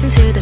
listen to the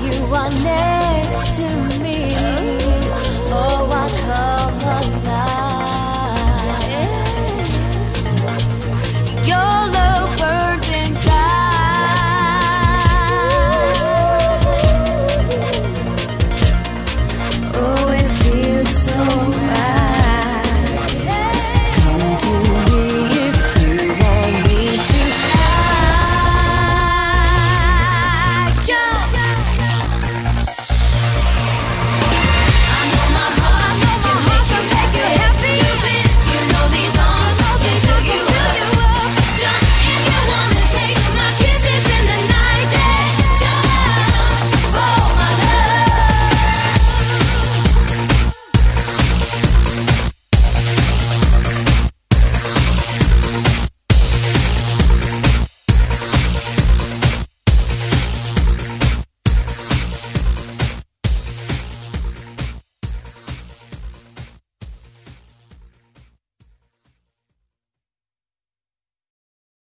you are next to me.